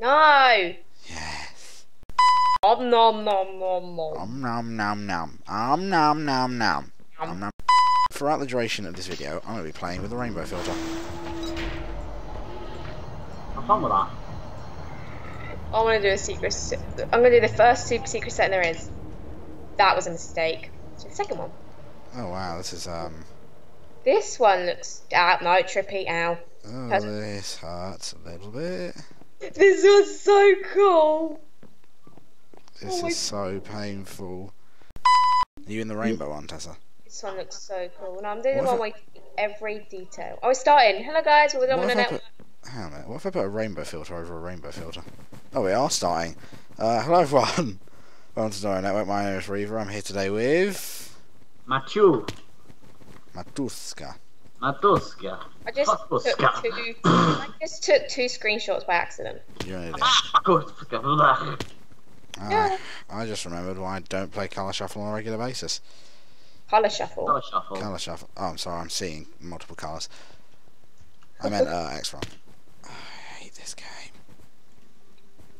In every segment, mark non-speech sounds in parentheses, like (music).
No. Yes. Om nom nom nom nom. Om nom nom nom. Om nom nom nom. Om nom. Throughout the duration of this video, I'm going to be playing with the rainbow filter. Have fun with that. I want to do a secret. se- I'm going to do the first super secret set there is. That was a mistake. So the second one. Oh wow, this is um. This one looks. Ah, no, trippy. Ow. Oh, Has- this hurts a little bit. This was so cool. This Oh is so painful. Are you in the rainbow one, Tessa? This one looks so cool. No, I'm doing the What one if where you see every detail. Oh, it's starting. Hello, guys. We're What on if the I put, hang on a minute, what if I put a rainbow filter over a rainbow filter? Oh, we are starting. Uh, hello everyone. (laughs) Welcome to Dora Network. My name is Reaver. I'm here today with Machu. Matuska. Matuska. I just Fuck took two. I just took two screenshots by accident. You're an idiot. Matuska. I, I just remembered why I don't play Colour Shuffle on a regular basis. Color shuffle. Color shuffle. Colour Shuffle. Oh, I'm sorry. I'm seeing multiple colours. I meant uh, X-Run. (sighs) I hate this game.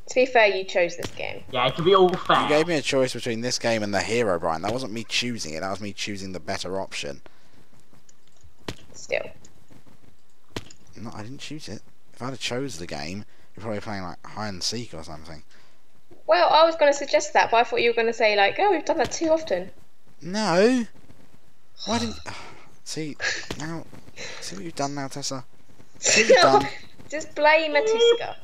To be fair, you chose this game. Yeah, it can be all fair. You gave me a choice between this game and the Herobrine. That wasn't me choosing it. That was me choosing the better option. Still. No, I didn't shoot it. If I'd have chose the game, you're probably playing like hide and seek or something. Well, I was going to suggest that, but I thought you were going to say like, "Oh, we've done that too often." No. Why didn't? (sighs) (sighs) See now. See what you've done now, Tessa. See what you've done. (laughs) Just blame Matuska.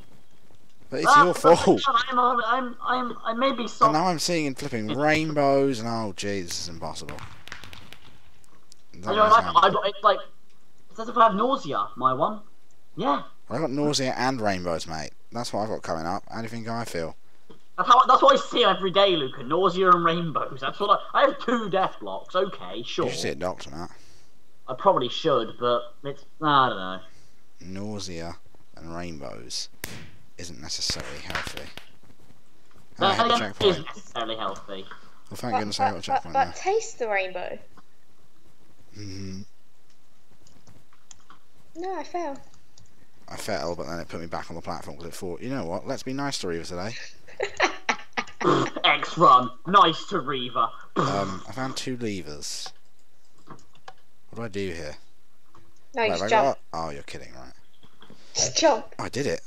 But it's Ah, your fault. (laughs) I'm, I'm, I'm, I'm, I may be And soft. now I'm seeing and flipping rainbows, and oh, jeez, this is impossible. I That don't was, like, I, it's like, it's as if I have nausea, my one. Yeah. I got nausea and rainbows, mate. That's what I've got coming up. How do you think I feel? That's how. That's what I see every day, Luca. Nausea and rainbows. That's what I. I have two death blocks. Okay, sure. You should see a doctor, Matt. I probably should, but it's. I don't know. Nausea and rainbows isn't necessarily healthy. That I hit the is checkpoint. necessarily healthy. Well, thank But, goodness I got a but, but, but there. taste the rainbow. Mhm. No, I fell. I fell, but then it put me back on the platform because it thought, you know what, let's be nice to Reaver today. (laughs) X run. Nice to Reaver. Um, I found two levers. What do I do here? No, you Where just jump. got? Oh, you're kidding, right? Just jump. I did it.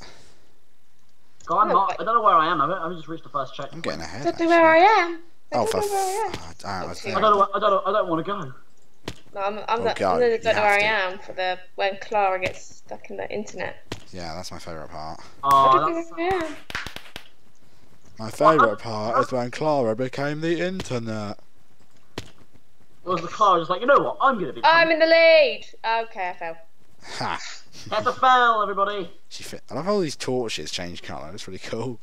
God, I'm not. I don't know where I am. I've, I've just reached the first check. I'm getting I ahead. don't know where I am. I Oh, don't for know where I am. oh, I, I. I don't know. I don't. I don't want to go. No, I'm, I'm, Well, not, go. I'm don't know have where I am for the when Clara gets stuck in the internet. Yeah, that's my favourite part. Oh, I Oh, don't know that's, where I am. My favourite part is when Clara became the internet. was the car just like you know what? I'm gonna be. I'm in the lead. Okay, I fell. Ha! That's a foul, everybody. She fit. I love how all these torches change colour. It's really cool.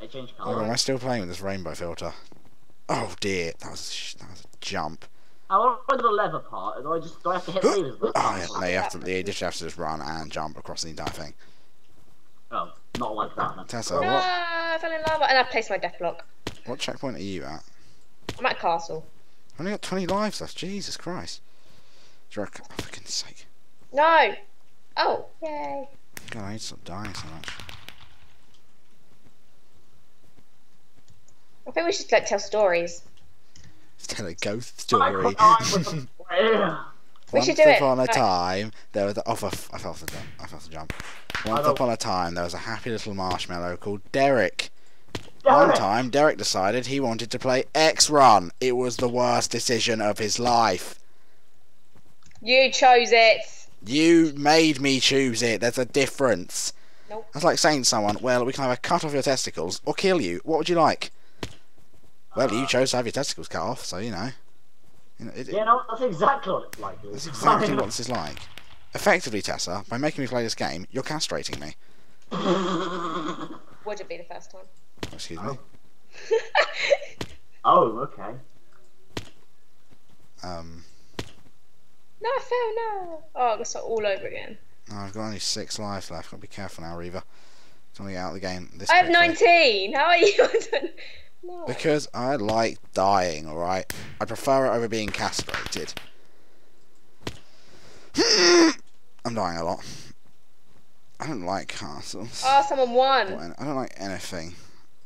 They changed Oh, am. I still playing with this rainbow filter? Oh dear, that was sh- that was a jump. How do I do the leather part? Do I just do I have to hit levers? (gasps) Oh yeah, no, you have to. You just have to just run and jump across the entire thing. Oh, not like that. Then. Tessa, No, what I fell in lava and I placed my death block. what checkpoint are you at? I'm at castle. I've only got 20 lives left. Jesus Christ. Do you reckon- oh, for goodness sake. No. Oh, yay. God, I need to stop dying so much. I think we should like tell stories. Let's (laughs) tell a ghost story. put on with the- (laughs) Yeah. We Once should do it. upon a time, there was a, oh, f- I fell off the jump. I fell off the jump. Once upon a time, there was a happy little marshmallow called Derek. One Derek. time, Derek decided he wanted to play X Run. It was the worst decision of his life. You chose it. You made me choose it. There's a difference. Nope. That's like saying to someone, well, we can either cut off your testicles or kill you. What would you like? Well, Uh, you chose to have your testicles cut off, so you know. You know it, it- Yeah, no, that's exactly what it's like. that's exactly (laughs) what this is like. Effectively, Tessa, by making me play this game, you're castrating me. Would it be the first time? Excuse me. oh, (laughs) okay. Um, no, I fell. No. Oh, I got to start all over again. oh, I've got only six lives left. Gotta be careful now, Reaver. Don't want to get out of the game this I have quickly. 19. How are you? (laughs) no. Because I like dying, alright? I prefer it over being castrated. (clears throat) I'm dying a lot. I don't like castles. Oh, someone won. I don't like anything.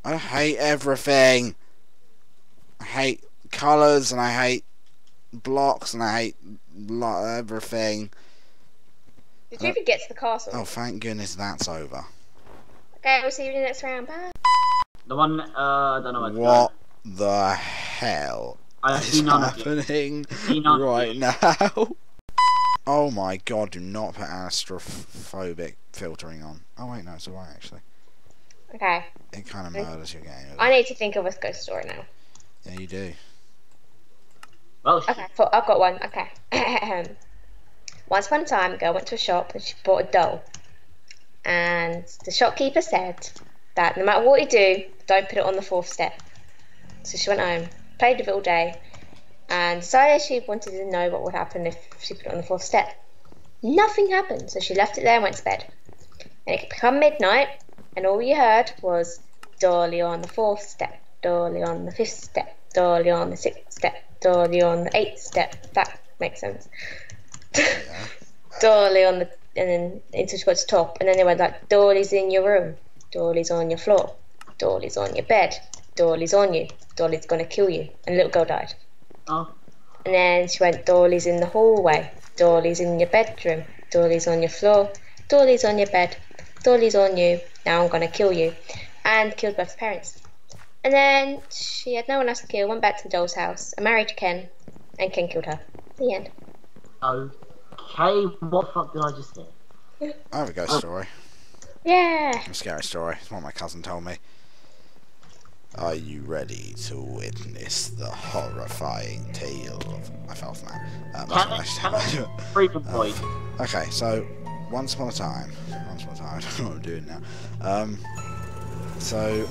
I hate everything. I hate colours and I hate blocks and I hate everything. Did you even get to the castle? Oh, thank goodness that's over. Okay, we'll see you in the next round. Bye. The one, uh, I don't know where to go. What the hell I is see none of you. happening See none of right now? (laughs) Oh my god, do not put astrophobic filtering on. Oh wait, no, it's alright actually. Okay, It kind of murders your game. I need to think of a ghost story now. Yeah, you do. Well. Okay, so I've got one. Okay. (clears throat) Once upon a time, a girl went to a shop and she bought a doll. And the shopkeeper said that no matter what you do, don't put it on the fourth step. So she went home, played with it all day, and decided she wanted to know what would happen if she put it on the fourth step. Nothing happened, so she left it there and went to bed. And it had become midnight, and all you heard was Dolly on the fourth step, Dolly on the fifth step, Dolly on the sixth step, Dolly on the eighth step. That makes sense. Yeah. (laughs) Dolly on the and then until she got to the top, and then they went like Dolly's in your room, Dolly's on your floor, Dolly's on your bed, Dolly's on you, Dolly's gonna kill you, and the little girl died. Oh, And then she went Dolly's in the hallway, Dolly's in your bedroom, Dolly's on your floor, Dolly's on your bed, Dolly's on you. Now I'm gonna kill you, and killed both parents. And then she had no one else to kill. Went back to the doll's house, and married Ken, and Ken killed her. The end. okay. What the fuck did I just hear? I have a ghost oh. story. Yeah. A scary story. It's what my cousin told me. Are you ready to witness the horrifying tale of... I fell off now. Um, that's Can what I- I should can do. Freedom (laughs) point. Okay, so once upon a time, once upon a time, (laughs) I don't know what I'm doing now. Um, so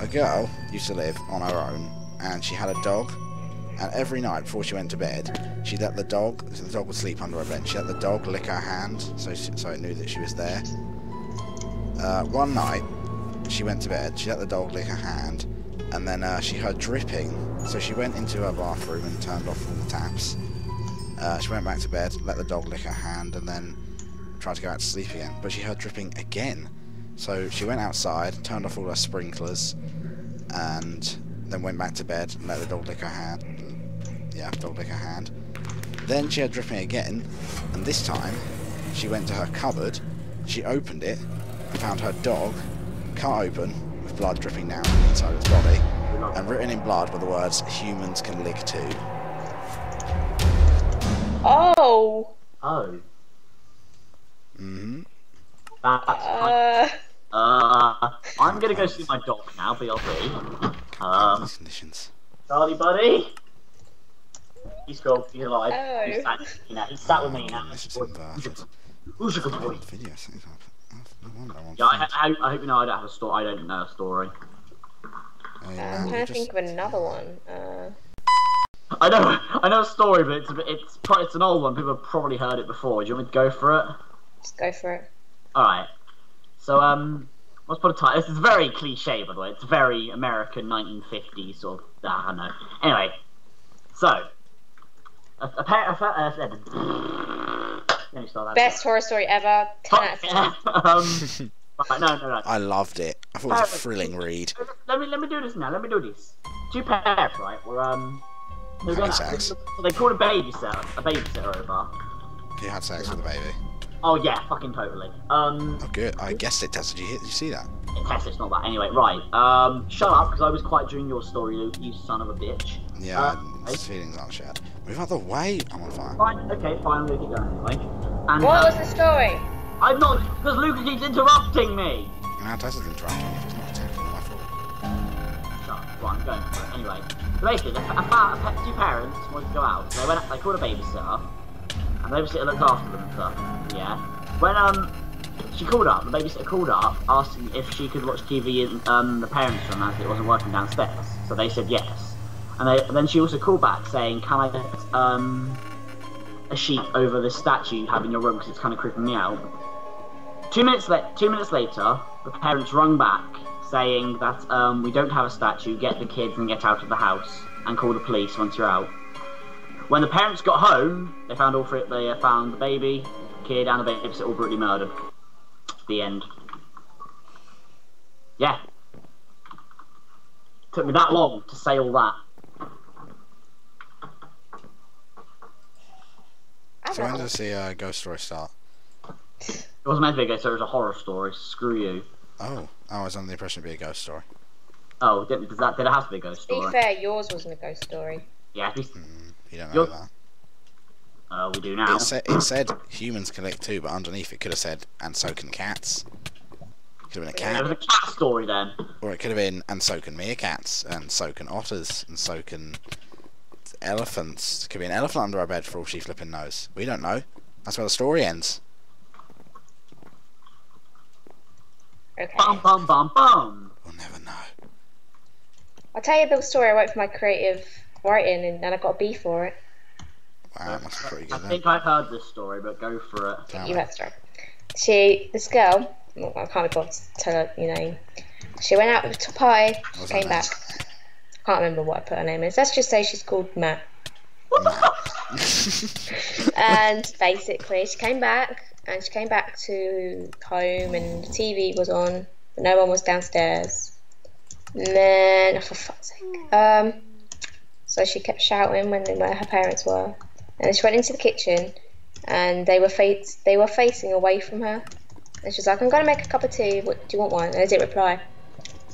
a girl used to live on her own, and she had a dog. And every night before she went to bed, she let the dog. So the dog would sleep under her bed. She let the dog lick her hand, so she, so it knew that she was there. Uh, one night, she went to bed. She let the dog lick her hand, and then uh, she heard dripping. So she went into her bathroom and turned off all the taps. Uh, she went back to bed, let the dog lick her hand, and then tried to go out to sleep again. But she heard dripping again. So she went outside, turned off all her sprinklers, and then went back to bed and let the dog lick her hand. Yeah, dog lick her hand. Then she had dripping again, and this time she went to her cupboard, she opened it, and found her dog cut open with blood dripping down inside its body, and written in blood were the words, humans can lick too. Oh. Oh, that's Uh. Uh, I'm gonna go see my dog now, BLB. Um, conditions. Charlie, buddy. He's cool. He's alive. Oh. He's sat, you know, he's sat with me now. This is Who's a- Who's a good boy? Video settings up. Yeah, I, to I, I hope you know I don't have a story. I don't know a story. Oh, I'm yeah, trying to think of another one. Uh, I know, I know a story, but it's a bit, it's pro- it's an old one. People have probably heard it before. Do you want me to go for it? just go for it. All right. So um, let's put a title. this is very cliche, by the way. It's very American 1950s sort of. I don't know. Anyway, so a, a pair. A, a, a, let that. Best horror story ever. 10 out of 10. (laughs) um, no, no, no. I loved it. I thought it was a thrilling read. Let me let me do this now. Let me do this. Two parents, right? Were um. They, were going, Having sex. they called a babysitter, a babysitter over. You had sex with the baby. Oh yeah, fucking totally. Um, Oh, good. I guessed it, Tess. Did you, hear, did you see that? Tess, it's not that. Anyway, right. Um, shut up, because I was quite during your story, Luke. You son of a bitch. Yeah, Uh, his feelings aren't shared. Move out the way. I'm on fire. Fine. Okay, fine. I'm gonna keep going anyway. And What uh, was the story? I'm not because Luke keeps interrupting me. Now Tess is interrupting me. It's not technically my fault. Shut up. Right, I'm going for it. Anyway, so basically, a, a, fa- a, pa- two parents wanted to go out. So they went. They called a babysitter, and the babysitter looked after them and stuff. Yeah. When um, she called up. The babysitter called up, asking if she could watch TV in um the parents' room as it wasn't working downstairs. So they said yes. And, they, and then she also called back saying, "Can I get um a sheet over the statue you have in your room because it's kind of creeping me out." Two minutes two minutes later, the parents rung back saying that um, we don't have a statue. Get the kids and get out of the house and call the police once you're out. When the parents got home, they found all three. They found the baby, kid, and the babysitter all brutally murdered. the end. Yeah. Took me that long to say all that. I So don't when does the uh, ghost story start? It wasn't meant to be a ghost story, it was a horror story. Screw you. Oh, I was under the impression it'd be a ghost story. Oh, did, does that, did it have to be a ghost story? To be fair, yours wasn't a ghost story. Yeah, at least, Hmm, you don't know You're- that. uh, we do now. It, sa- it said humans can lick too, but underneath it could have said and so can cats. Could have been a cat. It cat, was a cat story then. or it could have been and so can meerkats, and so can otters, and so can elephants. Could be an elephant under our bed for all she flipping knows. We don't know. That's where the story ends. Okay. Bum bum bum bum. We'll never know. I'll tell you a little story I wrote for my creative writing and then I got a B for it. Wow, that must be pretty I good then. think I've heard this story, but go for it. Tell You me. have to. She, this girl, I can't be bothered to tell her your name. She went out to a party, she came back. Can't remember what I put her name is. Let's just say she's called Matt. (laughs) and basically, she came back and she came back to home, and the TV was on, but no one was downstairs. And then, oh, for fuck's sake, um, so she kept shouting when where her parents were, and then she went into the kitchen, and they were face they were facing away from her, and she was like, "I'm gonna make a cup of tea. What do you want one?" And they didn't reply.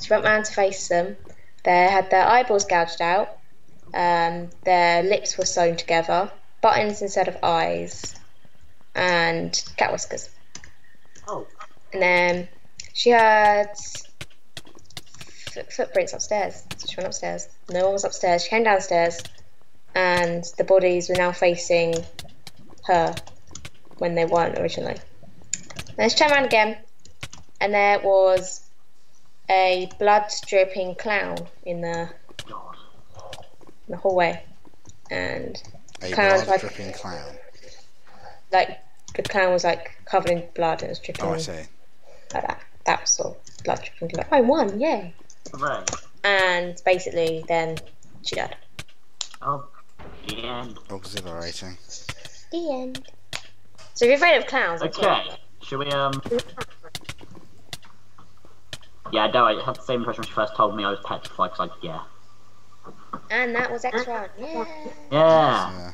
She went round to face them. They had their eyeballs gouged out. Um, their lips were sewn together, buttons instead of eyes, and cat whiskers. Oh, And then she had foot- footprints upstairs. She went upstairs. No one was upstairs. She came downstairs, and the bodies were now facing her when they weren't originally. Then she turned around again, and there was a blood dripping clown in the, in the hallway, and A Clown's blood like- dripping clown. like the clown was like covered in blood and it was dripping Oh, I like that. That was sort of blood dripping. Blood. I won, yay! Hooray. And basically, then she died. Oh, the end. Exhilarating. The end. So if you're afraid of clowns, Okay, should we, um... Yeah, no, I had the same impression when she first told me I was petrified, because I, yeah. And that was extra. Yeah. Yeah. Yeah.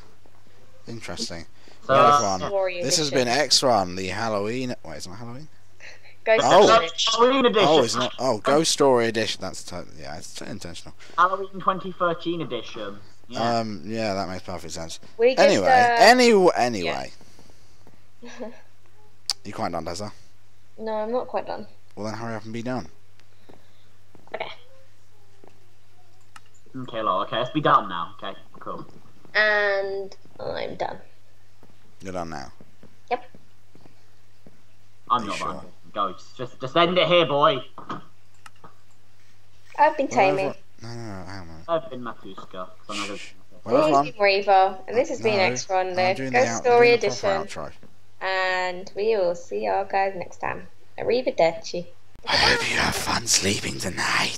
Interesting. So, uh, everyone. Story This has been X Run, the Halloween. Wait, it's not Halloween. Ghost Oh. Halloween edition. Oh, it's not. Oh, Ghost Story edition. That's to- yeah, it's intentional. Halloween 2013 edition. Yeah. Um, yeah, that makes perfect sense. We just, Anyway, uh, anyway, anyway. You quite done, Dazza? no, I'm not quite done. Well, then hurry up and be done. Okay. okay, lol, okay, let's be done now. Okay, cool. And I'm done. You're done now. Yep. I'm you not sure? done. Ghosts. Just, just end it here, boy. I've been Well, Tammy. No, no, no, hang on. I've been Matuska. So I'm not gonna... Well, This has been Reaver, and this has been No, X Run, I'm the doing the Ghost Story I'm doing the proper edition. And we will see y'all guys next time. Arrivederci. I hope you have fun sleeping tonight.